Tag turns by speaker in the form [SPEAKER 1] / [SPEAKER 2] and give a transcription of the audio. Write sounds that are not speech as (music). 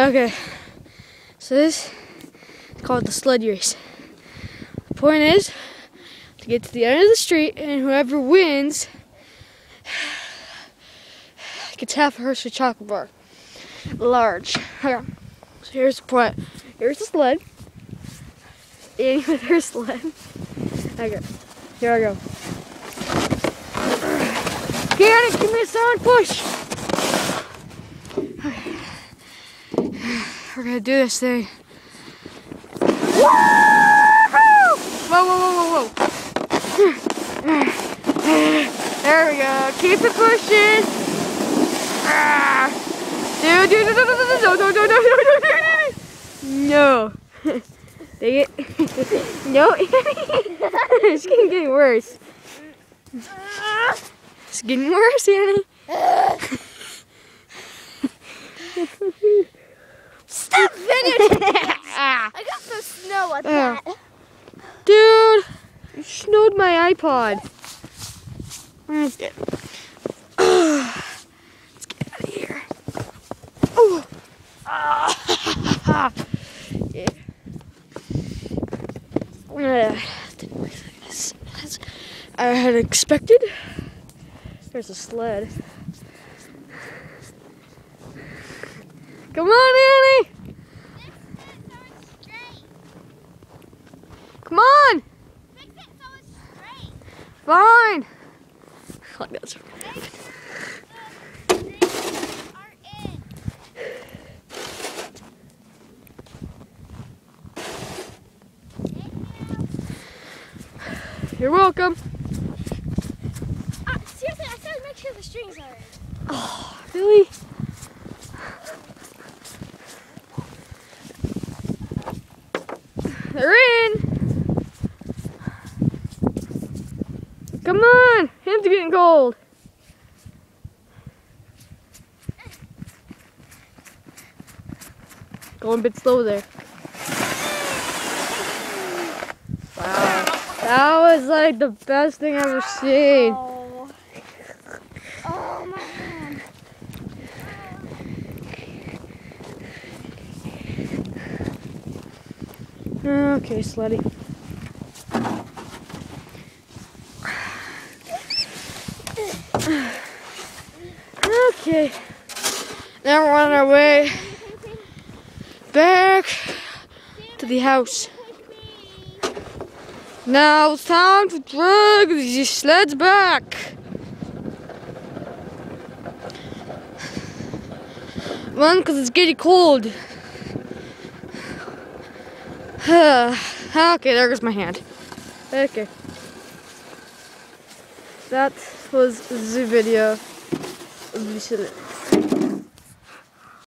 [SPEAKER 1] Okay, so this is called the sled race. The point is to get to the end of the street, and whoever wins (sighs) gets half a Hershey chocolate bar. Large. Okay. So here's the point. Here's the sled. Annie (laughs) with her sled. Okay. Here I go. Annie, give me a solid push. We're gonna do this thing. Whoa, whoa, whoa, whoa, whoa. There we go. Keep it pushing. Dude, no, no, no, no, no, no, no, no, no, no. No. Dang it. no, it's getting worse. It's getting worse, Annie.
[SPEAKER 2] Stop finishing (laughs) I got some snow at that.
[SPEAKER 1] Dude, you snowed my iPod. Let's get, let's get out of here. Oh. Ah. (laughs) yeah. Uh, didn't look like this as I had expected. There's a sled. Come on, Annie! Come on! Fine. Like that's You're welcome.
[SPEAKER 2] Uh, seriously, I said make sure the strings are in.
[SPEAKER 1] Oh, really? Come on, hands are getting cold. Going a bit slow there. Wow, that was like the best thing I've ever seen.
[SPEAKER 2] Oh. oh my.
[SPEAKER 1] Okay, slutty. Okay. Now we're on our way back to the house. Now it's time to drag these sleds back. Run, because it's getting cold. (sighs) okay, there goes my hand. Okay. That was the video 面白い。